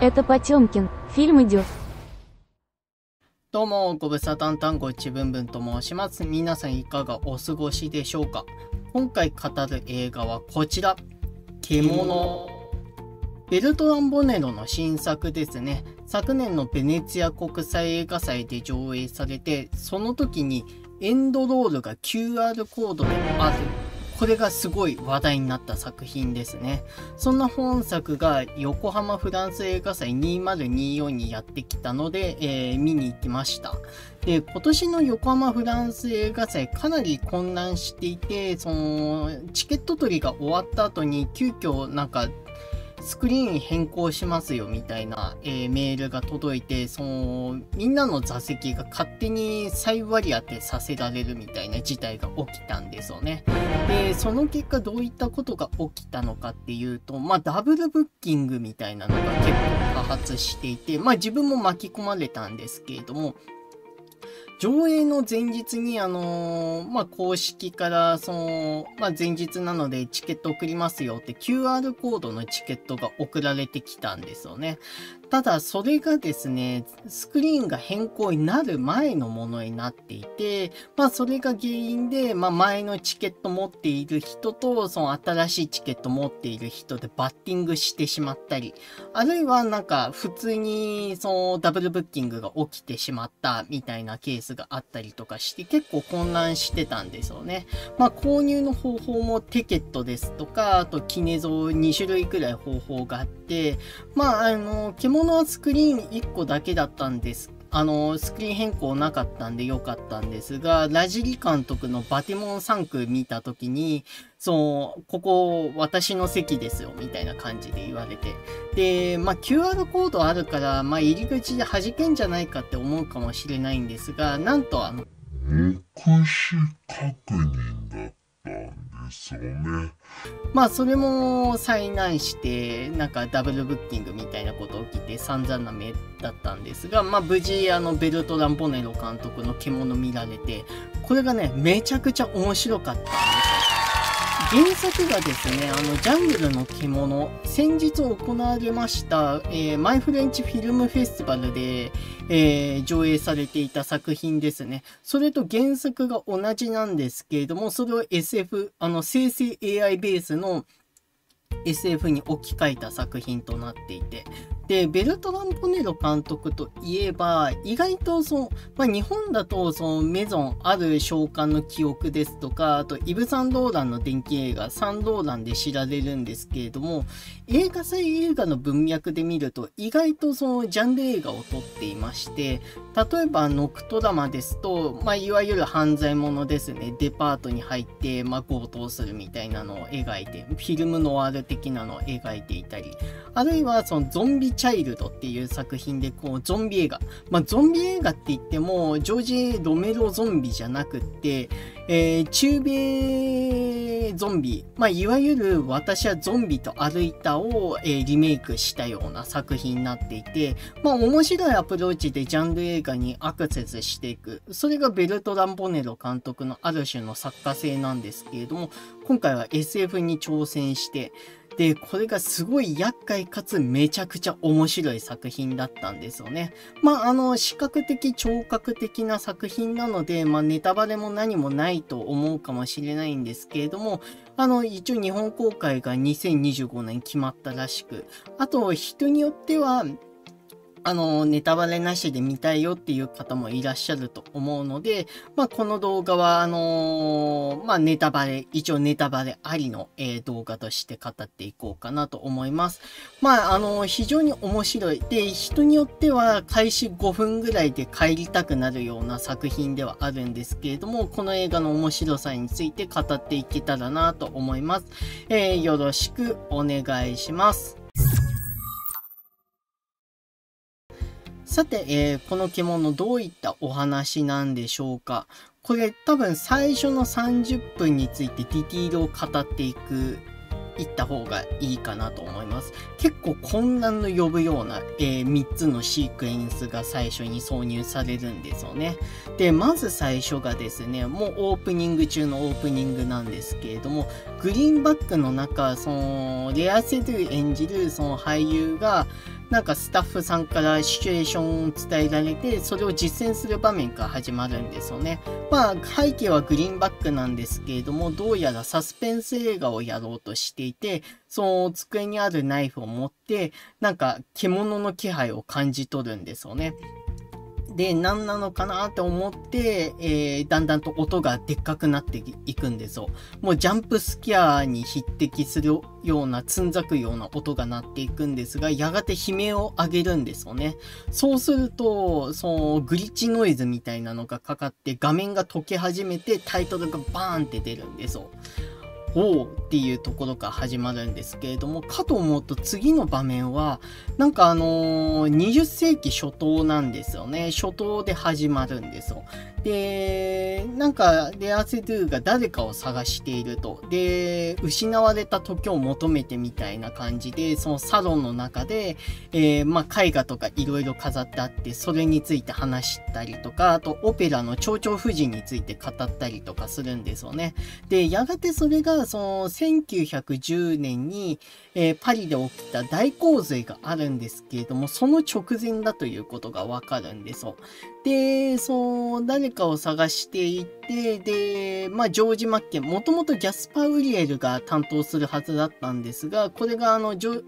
Это Потемкин. Фильм идет. どうも、ご無沙汰単語一文文と申します。皆さんいかがお過ごしでしょうか今回語る映画はこちら。獣。ベルトラン・ボネロの新作ですね。昨年のベネツィア国際映画祭で上映されて、その時にエンドロールが QR コードである。 これがすごい話題になった作品ですね。そんな本作が横浜フランス映画祭2024にやってきたので、えー、見に行きました。で、今年の横浜フランス映画祭かなり混乱していて、その、チケット取りが終わった後に急遽なんかスクリーン変更しますよみたいな、えー、メールが届いて、その、みんなの座席が勝手に再割り当てさせられるみたいな事態が起きたんですよね。で、その結果どういったことが起きたのかっていうと、まあ、ダブルブッキングみたいなのが結構多発していて、まあ、自分も巻き込まれたんですけれども、上映の前日に、あのー、まあ、公式から、その、まあ、前日なのでチケット送りますよって QR コードのチケットが送られてきたんですよね。ただ、それがですね、スクリーンが変更になる前のものになっていて、まあ、それが原因で、まあ、前のチケット持っている人と、その新しいチケット持っている人でバッティングしてしまったり、あるいはなんか、普通に、その、ダブルブッキングが起きてしまったみたいなケースがあったりとかして、結構混乱してたんですよね。まあ、購入の方法もテケットですとか、あと、キネゾ2種類くらい方法があって、まあ、あの、獣物はスクリーン1個だけだったんです。あの、スクリーン変更なかったんで良かったんですが、ラジリ監督のバテモン3区見たときに、そう、ここ私の席ですよ、みたいな感じで言われて。で、まあ、QR コードあるから、まあ、入り口で弾けんじゃないかって思うかもしれないんですが、なんとあの、目視確認だたんですよね。まあそれも災難してなんかダブルブッキングみたいなこと起きて散々な目だったんですがまあ無事あのベルトラン・ボネロ監督の獣見られてこれがねめちゃくちゃ面白かったんです。原作がですね、あの、ジャングルの獣、先日行われました、えー、マイフレンチフィルムフェスティバルで、えー、上映されていた作品ですね。それと原作が同じなんですけれども、それを SF、あの、生成 AI ベースの SF に置き換えた作品となっていて、で、ベルトラン・ポネロ監督といえば、意外とその、まあ、日本だとそのメゾンある召喚の記憶ですとか、あとイブ・サンローランの電気映画、サンローランで知られるんですけれども、映画祭映画の文脈で見ると、意外とそのジャンル映画を撮っていまして、例えばノクトラマですと、まあ、いわゆる犯罪者ですね、デパートに入って、まあ、強盗するみたいなのを描いて、フィルムノワール的なのを描いていたり、あるいはそのゾンビチャイルドっていう作品で、こう、ゾンビ映画。まあ、ゾンビ映画って言っても、ジョージ・ロメロゾンビじゃなくって、えー、中米ゾンビ、まあ、いわゆる私はゾンビと歩いたを、えー、リメイクしたような作品になっていて、まあ、面白いアプローチでジャンル映画にアクセスしていく。それがベルトラン・ボネロ監督のある種の作家性なんですけれども、今回は SF に挑戦して、で、これがすごい厄介かつめちゃくちゃ面白い作品だったんですよね。まあ、あの、視覚的、聴覚的な作品なので、まあ、ネタバレも何もないと思うかもしれないんですけれども、あの、一応日本公開が2025年決まったらしく、あと、人によっては、あの、ネタバレなしで見たいよっていう方もいらっしゃると思うので、まあ、この動画は、あのー、まあ、ネタバレ、一応ネタバレありの、えー、動画として語っていこうかなと思います。まあ、あのー、非常に面白い。で、人によっては開始5分ぐらいで帰りたくなるような作品ではあるんですけれども、この映画の面白さについて語っていけたらなと思います。え、よろしくお願いします。さて、えー、この獣どういったお話なんでしょうか？これ多分最初の30分についてディティールを語っていくいった方がいいかなと思います。結構混乱の呼ぶような、えー、3つのシークエンスが最初に挿入されるんですよね。で、まず最初がですね、もうオープニング中のオープニングなんですけれども、グリーンバックの中、その、レア・セドゥ演じるその俳優が、なんかスタッフさんからシチュエーションを伝えられて、それを実践する場面から始まるんですよね。まあ、背景はグリーンバックなんですけれども、どうやらサスペンス映画をやろうとしていて、その机にあるナイフを持って、なんか獣の気配を感じ取るんですよね。で、何なのかなって思って、えー、だんだんと音がでっかくなっていくんですよ。もうジャンプスキャーに匹敵するような、つんざくような音が鳴っていくんですが、やがて悲鳴を上げるんですよね。そうすると、そのグリッチノイズみたいなのがかかって画面が溶け始めてタイトルがバーンって出るんですよ。おうっていうところから始まるんですけれども、かと思うと次の場面は、なんかあのー、20世紀初頭なんですよね。初頭で始まるんですよ。で、なんか、レアセドゥが誰かを探していると。で、失われた時を求めてみたいな感じで、そのサロンの中で、えー、まあ、絵画とかいろいろ飾ってあって、それについて話したりとか、あと、オペラの蝶々夫人について語ったりとかするんですよね。で、やがてそれが、その、1910年に、えー、パリで起きた大洪水があるんですけれども、その直前だということがわかるんですよ。で、そう、誰かを探していて、で、まあ、ジョージ・マッケン、もともとギャスパー・ウリエルが担当するはずだったんですが、これがあの、ジョ、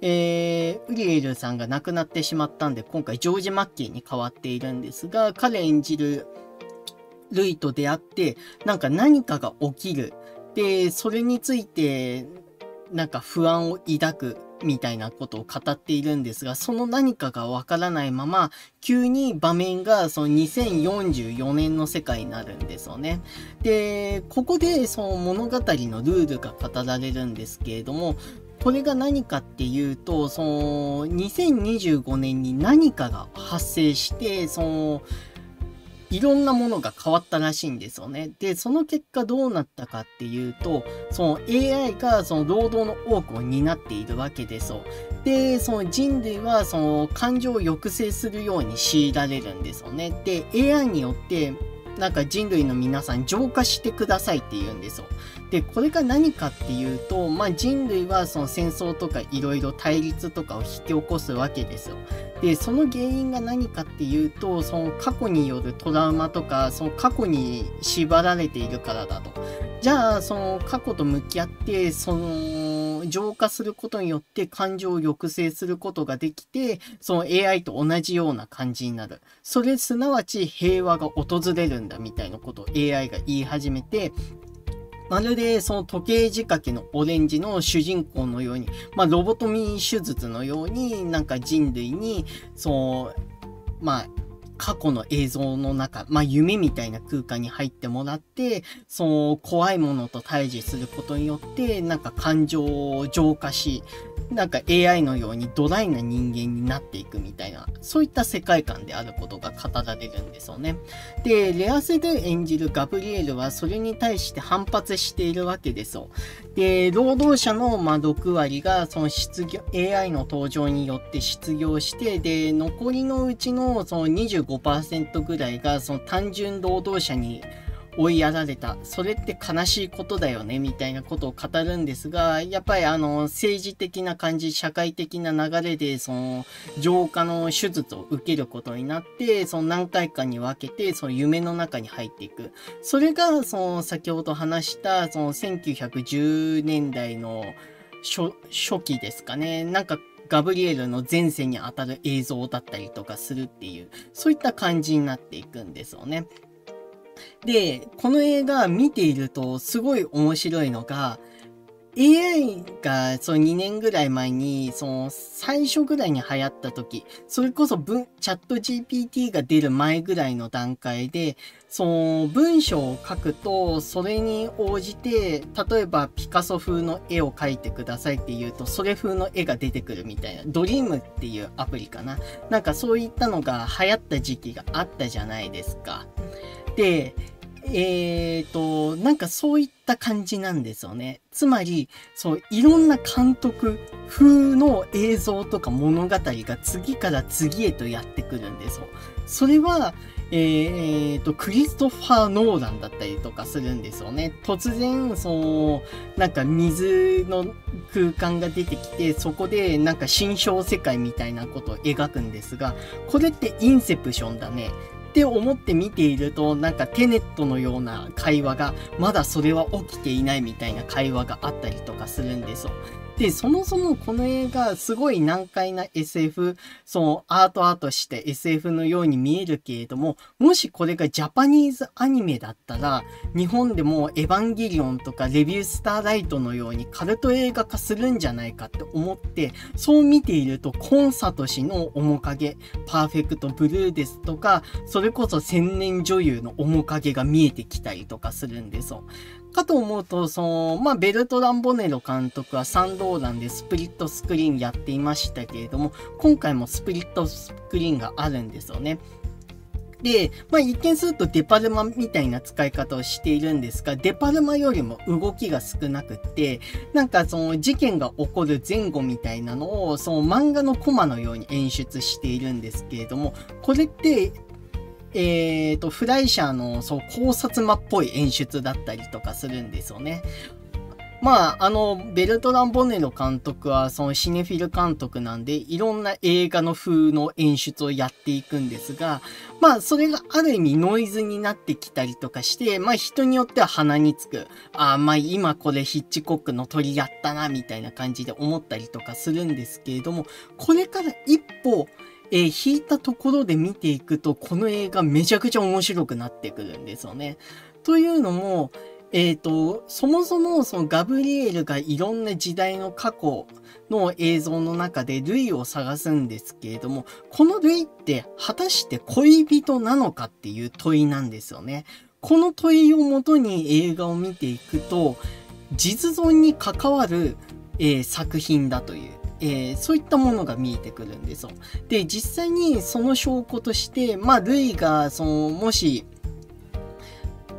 えー、ウリエルさんが亡くなってしまったんで、今回ジョージ・マッケンに変わっているんですが、彼演じるルイと出会って、なんか何かが起きる。で、それについて、なんか不安を抱くみたいなことを語っているんですが、その何かがわからないまま、急に場面がその2044年の世界になるんですよね。で、ここでその物語のルールが語られるんですけれども、これが何かっていうと、その2025年に何かが発生して、そのいろんなものが変わったらしいんですよね。で、その結果どうなったかっていうと、その AI がその労働の多くを担っているわけですよ。で、その人類はその感情を抑制するように強いられるんですよね。で、AI によってなんか人類の皆さん浄化してくださいって言うんですよ。で、これが何かっていうと、まあ人類はその戦争とかいろいろ対立とかを引き起こすわけですよ。で、その原因が何かっていうと、その過去によるトラウマとか、その過去に縛られているからだと。じゃあ、その過去と向き合って、その浄化することによって感情を抑制することができて、その AI と同じような感じになる。それすなわち平和が訪れるんだみたいなことを AI が言い始めて、まるでその時計仕掛けのオレンジの主人公のように、まあ、ロボトミー手術のようになんか人類に、そう、まあ、過去の映像の中、まあ夢みたいな空間に入ってもらって、その怖いものと対峙することによって、なんか感情を浄化し、なんか AI のようにドライな人間になっていくみたいな、そういった世界観であることが語られるんですよね。で、レアセドゥ演じるガブリエルはそれに対して反発しているわけですよ。で、労働者のま6割がその失業、AI の登場によって失業して、で、残りのうちのその25%ぐらいがその単純労働者に追いやられた。それって悲しいことだよね、みたいなことを語るんですが、やっぱりあの、政治的な感じ、社会的な流れで、その、浄化の手術を受けることになって、その何回かに分けて、その夢の中に入っていく。それが、その、先ほど話した、その、1910年代の初、初期ですかね。なんか、ガブリエルの前世に当たる映像だったりとかするっていう、そういった感じになっていくんですよね。で、この映画見ているとすごい面白いのが、AI がその2年ぐらい前に、その最初ぐらいに流行った時、それこそ文チャット GPT が出る前ぐらいの段階で、その文章を書くと、それに応じて、例えばピカソ風の絵を描いてくださいって言うと、それ風の絵が出てくるみたいな、ドリームっていうアプリかな。なんかそういったのが流行った時期があったじゃないですか。で、えっ、と、なんかそういった感じなんですよね。つまり、そう、いろんな監督風の映像とか物語が次から次へとやってくるんですよ。それは、えー、と、クリストファー・ノーランだったりとかするんですよね。突然、その、なんか水の空間が出てきて、そこでなんか新象世界みたいなことを描くんですが、これってインセプションだね。って思って見ていると、なんかテネットのような会話が、まだそれは起きていないみたいな会話があったりとかするんですよ。で、そもそもこの映画、すごい難解な SF、そのアートアートして SF のように見えるけれども、もしこれがジャパニーズアニメだったら、日本でもエヴァンゲリオンとかレビュースターライトのようにカルト映画化するんじゃないかって思って、そう見ていると、コンサト氏の面影、パーフェクトブルーですとか、それこそ千年女優の面影が見えてきたりとかするんですよ。かと思うと、その、まあ、ベルトラン・ボネロ監督はサンローランでスプリットスクリーンやっていましたけれども、今回もスプリットスクリーンがあるんですよね。で、まあ、一見するとデパルマみたいな使い方をしているんですが、デパルマよりも動きが少なくって、なんかその事件が起こる前後みたいなのを、その漫画のコマのように演出しているんですけれども、これってえっ、ー、と、フライシャーの、そう、考察魔っぽい演出だったりとかするんですよね。まあ、あの、ベルトラン・ボネロ監督は、そのシネフィル監督なんで、いろんな映画の風の演出をやっていくんですが、まあ、それがある意味ノイズになってきたりとかして、まあ、人によっては鼻につく。ああ、まあ、今これヒッチコックの鳥やったな、みたいな感じで思ったりとかするんですけれども、これから一歩、えー、引いたところで見ていくと、この映画めちゃくちゃ面白くなってくるんですよね。というのも、えっ、ー、と、そもそもそのガブリエルがいろんな時代の過去の映像の中でルイを探すんですけれども、このルイって果たして恋人なのかっていう問いなんですよね。この問いをもとに映画を見ていくと、実存に関わる、えー、作品だという。えー、そういったものが見えてくるんですよ。で、実際にその証拠として、まあ、ルイが、その、もし、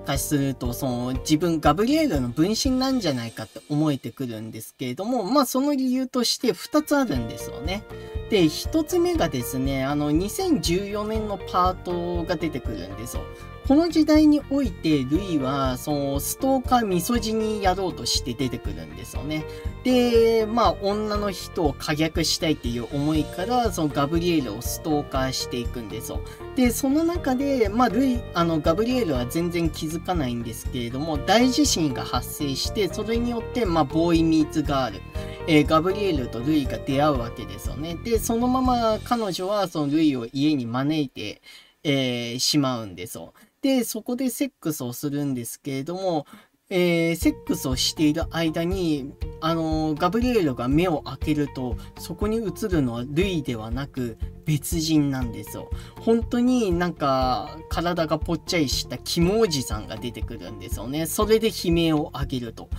化すると、その、自分、ガブリエルの分身なんじゃないかって思えてくるんですけれども、まあ、その理由として2つあるんですよね。で、1つ目がですね、あの、2014年のパートが出てくるんですよ。この時代において、ルイは、その、ストーカーミソジにやろうとして出てくるんですよね。で、まあ、女の人を可逆したいっていう思いから、そのガブリエルをストーカーしていくんですよ。で、その中で、まあ、ルイ、あの、ガブリエルは全然気づかないんですけれども、大地震が発生して、それによって、まあ、ボーイミーツガール、えー、ガブリエルとルイが出会うわけですよね。で、そのまま彼女は、そのルイを家に招いて、えー、しまうんですよ。で、そこでセックスをするんですけれども、えー、セックスをしている間に、あのー、ガブリエルが目を開けると、そこに映るのはルイではなく別人なんですよ。本当になんか体がぽっちゃりしたキモおじさんが出てくるんですよね。それで悲鳴を上げると。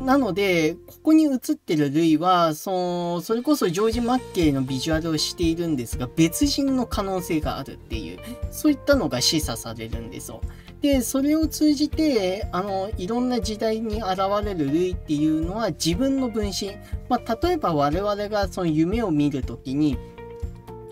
なので、ここに映ってるルイは、その、それこそジョージ・マッケイのビジュアルをしているんですが、別人の可能性があるっていう、そういったのが示唆されるんですよ。で、それを通じて、あの、いろんな時代に現れるルイっていうのは自分の分身。まあ、例えば我々がその夢を見るときに、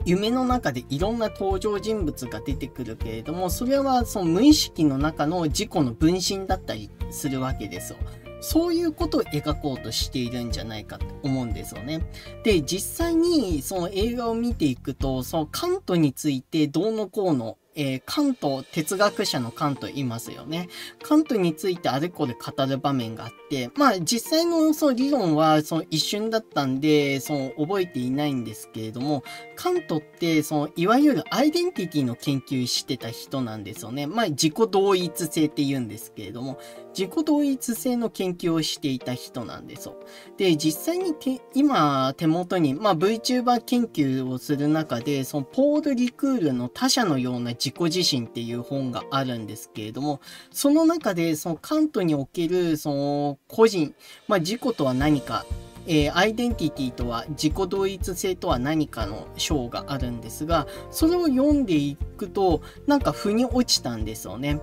夢の中でいろんな登場人物が出てくるけれども、それはその無意識の中の自己の分身だったりするわけですよ。そういうことを描こうとしているんじゃないかと思うんですよね。で、実際にその映画を見ていくと、そのカントについてどうのこうのえー、カント、哲学者のカントいますよね。カントについてあれこれ語る場面があって、まあ実際のその理論はその一瞬だったんで、その覚えていないんですけれども、カントってそのいわゆるアイデンティティの研究してた人なんですよね。まあ自己同一性って言うんですけれども、自己同一性の研究をしていた人なんですよ。で、実際に今手元に、まあ VTuber 研究をする中で、そのポール・リクールの他者のような自己自身っていう本があるんですけれども、その中でそのカントにおけるその個人、まあ自己とは何か、えー、アイデンティティとは自己同一性とは何かの章があるんですが、それを読んでいくと、なんか腑に落ちたんですよね。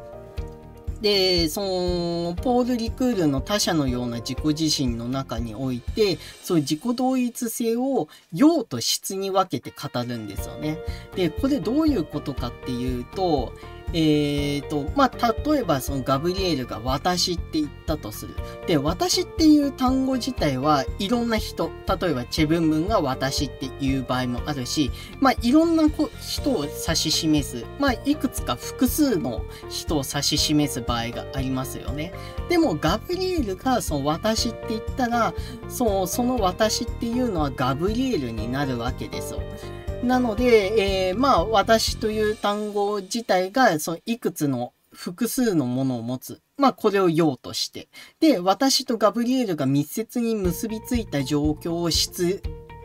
で、その、ポール・リクールの他者のような自己自身の中において、そういう自己同一性を用と質に分けて語るんですよね。で、これどういうことかっていうと、えーと、まあ、例えばそのガブリエルが私って言ったとする。で、私っていう単語自体はいろんな人、例えばチェブンムンが私っていう場合もあるし、まあ、いろんな人を指し示す、まあ、いくつか複数の人を指し示す場合がありますよね。でも、ガブリエルがその私って言ったら、そのその私っていうのはガブリエルになるわけですよ。なので、えー、まあ、私という単語自体が、そのいくつの複数のものを持つ。まあ、これを用として。で、私とガブリエルが密接に結びついた状況を質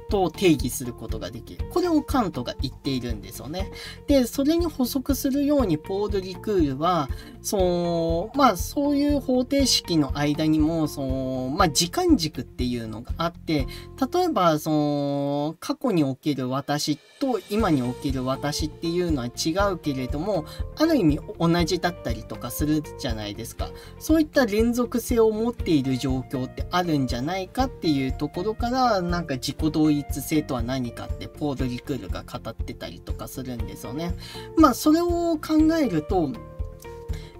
と定義することができる。これをカントが言っているんですよね。で、それに補足するようにポール・リクールは、その、まあそういう方程式の間にも、その、まあ時間軸っていうのがあって、例えば、その、過去における私と今における私っていうのは違うけれども、ある意味同じだったりとかするじゃないですか。そういった連続性を持っている状況ってあるんじゃないかっていうところから、なんか自己同一性とは何かってポール・リクールが語ってたりとかするんですよね。まあそれを考えると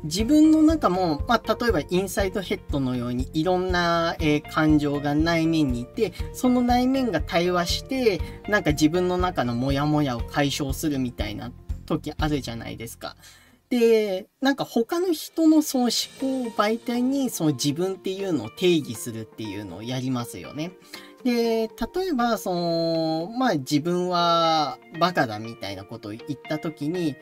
自分の中も、まあ、例えばインサイドヘッドのようにいろんな、えー、感情が内面にいて、その内面が対話して、なんか自分の中のモヤモヤを解消するみたいな時あるじゃないですか。で、なんか他の人のその思考を媒体にその自分っていうのを定義するっていうのをやりますよね。で、例えば、その、まあ自分はバカだみたいなことを言ったときに、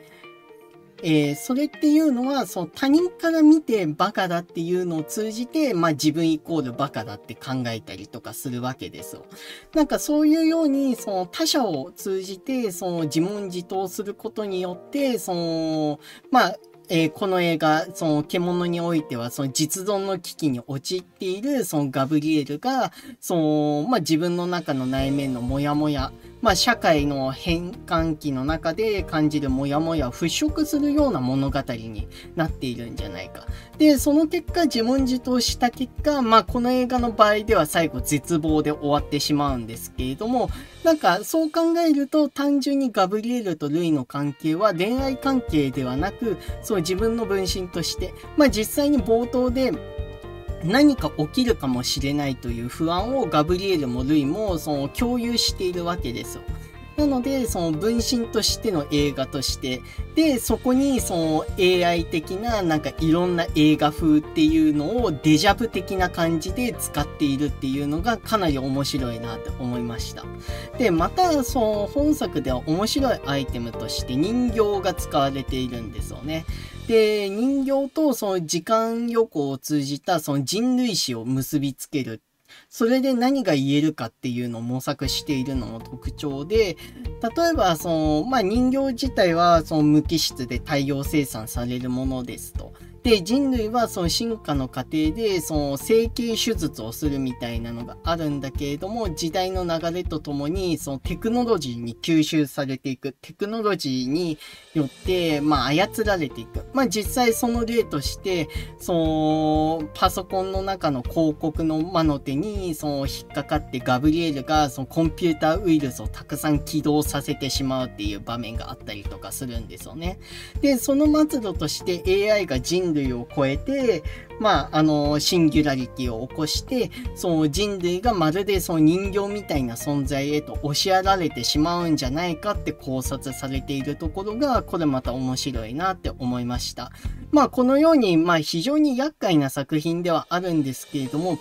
えー、それっていうのは、その他人から見てバカだっていうのを通じて、まあ自分イコールバカだって考えたりとかするわけですよ。なんかそういうように、その他者を通じて、その自問自答することによって、その、まあ、えー、この映画、その獣においては、その実存の危機に陥っている、そのガブリエルが、その、まあ、自分の中の内面のモヤモヤ、まあ、社会の変換期の中で感じるモヤモヤを払拭するような物語になっているんじゃないか。で、その結果、自問自答した結果、まあ、この映画の場合では最後絶望で終わってしまうんですけれども、なんか、そう考えると、単純にガブリエルとルイの関係は恋愛関係ではなく、そう自分の分身として、まあ、実際に冒頭で、何か起きるかもしれないという不安をガブリエルもルイもその共有しているわけですよ。なので、その分身としての映画として、で、そこにその AI 的ななんかいろんな映画風っていうのをデジャブ的な感じで使っているっていうのがかなり面白いなって思いました。で、またその本作では面白いアイテムとして人形が使われているんですよね。で、人形とその時間予行を通じたその人類史を結びつけるそれで何が言えるかっていうのを模索しているのも特徴で、例えば、その、まあ、人形自体は、その無機質で大量生産されるものですと。で、人類はその進化の過程で、その整形手術をするみたいなのがあるんだけれども、時代の流れとともに、そのテクノロジーに吸収されていく、テクノロジーによって、まあ、操られていく。まあ、実際その例として、その、パソコンの中の広告の魔の手に、その、引っかかってガブリエルが、そのコンピューターウイルスをたくさん起動させてしまうっていう場面があったりとかするんですよね。で、その末路として AI が人類を超えて、まあ、あの、シンギュラリティを起こして、その人類がまるでその人形みたいな存在へと押しやられてしまうんじゃないかって考察されているところが、これまた面白いなって思いました。まあ、このように、まあ、非常に厄介な作品ではあるんですけれども、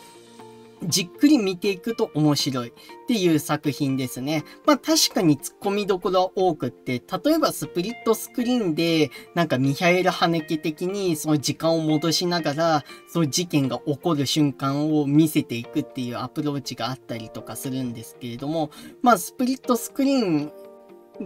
じっくり見ていくと面白いっていう作品ですね。まあ確かに突っ込みどころは多くって、例えばスプリットスクリーンで、なんかミハエル・ハネケ的にその時間を戻しながら、その事件が起こる瞬間を見せていくっていうアプローチがあったりとかするんですけれども、まあスプリットスクリーン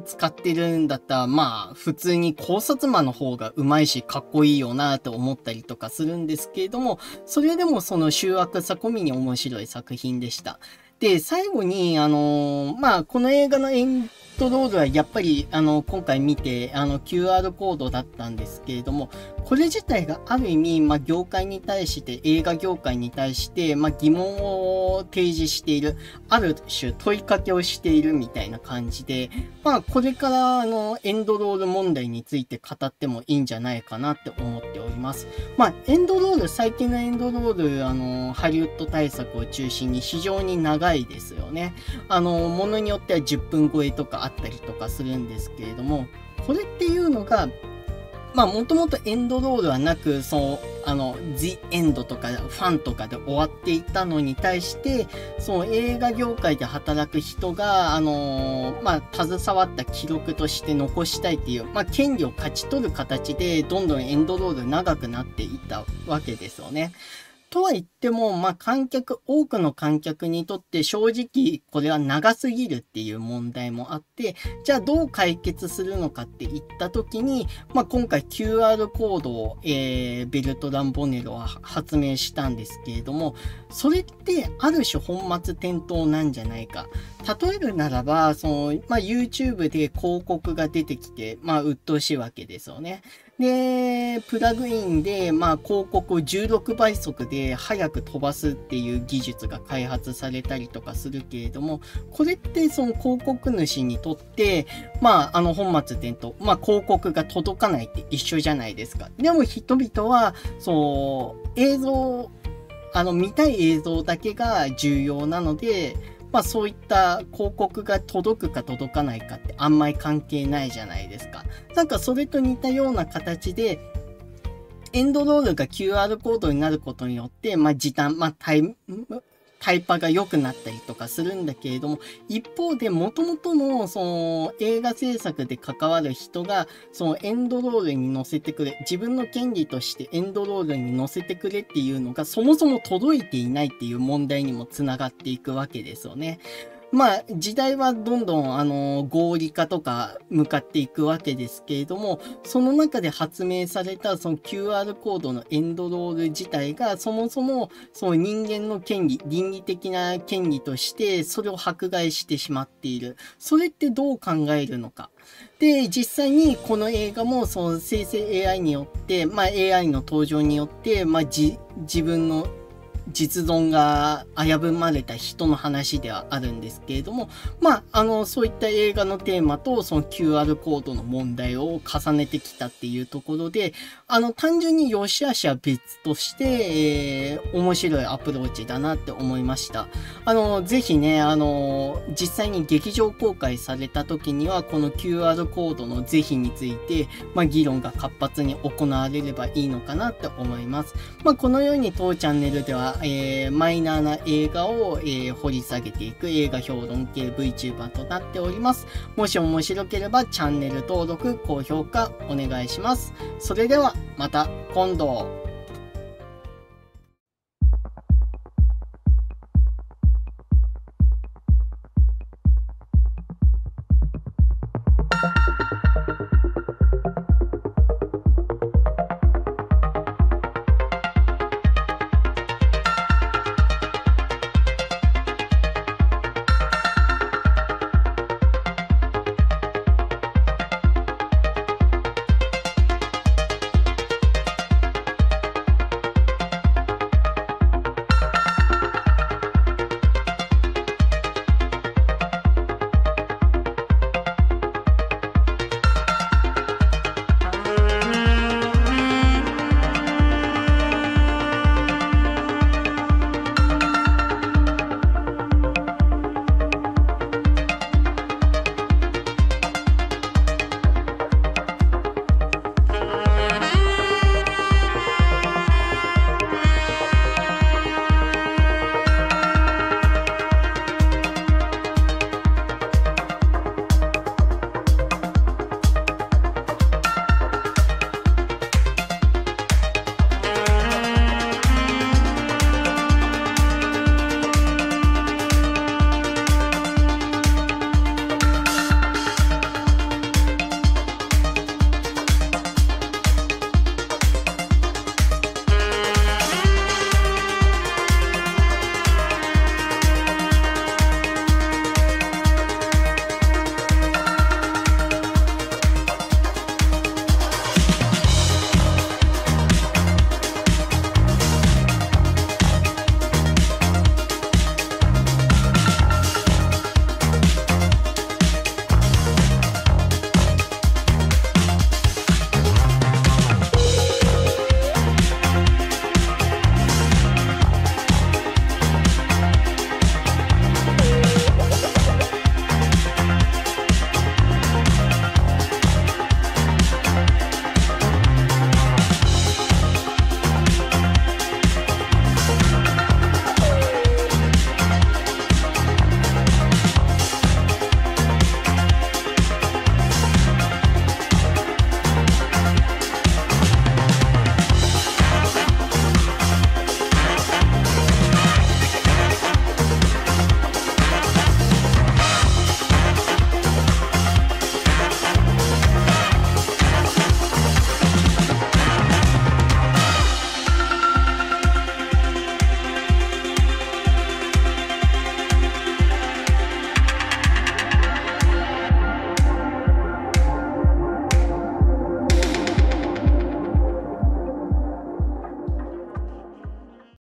使ってるんだったら、まあ、普通に考察魔の方が上手いし、かっこいいよなと思ったりとかするんですけれども、それでもその集悪さ込みに面白い作品でした。で、最後に、あのー、まあ、この映画のエントロールはやっぱり、あの、今回見て、あの、QR コードだったんですけれども、これ自体がある意味、まあ、業界に対して、映画業界に対して、まあ、疑問を提示している、ある種問いかけをしているみたいな感じで、まあ、これから、あの、エンドロール問題について語ってもいいんじゃないかなって思っております。まあ、エンドロール、最近のエンドロール、あの、ハリウッド対策を中心に非常に長いですよね。あの、ものによっては10分超えとかあったりとかするんですけれども、これっていうのが、まあ、もともとエンドロールはなく、その、あの、The End とか、ファンとかで終わっていたのに対して、その映画業界で働く人が、あのまあ、携わった記録として残したいっていう、まあ、権利を勝ち取る形で、どんどんエンドロール長くなっていったわけですよね。とは言っても、まあ、観客、多くの観客にとって正直これは長すぎるっていう問題もあって、じゃあどう解決するのかって言った時に、まあ、今回 QR コードを、えー、ベルトラン・ボネロは発明したんですけれども、それってある種本末転倒なんじゃないか。例えるならば、その、まあ、YouTube で広告が出てきて、まあ、鬱陶しいわけですよね。で、プラグインで、まあ、広告を16倍速で早く飛ばすっていう技術が開発されたりとかするけれども、これってその広告主にとって、まあ、あの本末転倒、まあ、広告が届かないって一緒じゃないですか。でも人々は、そう、映像、あの、見たい映像だけが重要なので、まあそういった広告が届くか届かないかってあんまり関係ないじゃないですか。なんかそれと似たような形で、エンドロールが QR コードになることによって、まあ時短、まあタイムタイパが良くなったりとかするんだけれども、一方で元々のその映画制作で関わる人がそのエンドロールに載せてくれ、自分の権利としてエンドロールに載せてくれっていうのがそもそも届いていないっていう問題にもつながっていくわけですよね。まあ、時代はどんどん、あの、合理化とか向かっていくわけですけれども、その中で発明されたその QR コードのエンドロール自体が、そもそも、その人間の権利、倫理的な権利として、それを迫害してしまっている。それってどう考えるのか。で、実際にこの映画も、その生成 AI によって、まあ AI の登場によって、まあ自分の実存が危ぶまれた人の話ではあるんですけれども、まあ、あの、そういった映画のテーマとその QR コードの問題を重ねてきたっていうところで、あの、単純に良し悪しは別として、えー、面白いアプローチだなって思いました。あの、ぜひね、あの、実際に劇場公開された時には、この QR コードの是非について、まあ、議論が活発に行われればいいのかなって思います。まあ、このように当チャンネルでは、えー、マイナーな映画を、えー、掘り下げていく映画評論系 VTuber となっております。もし面白ければチャンネル登録、高評価お願いします。それではまた今度。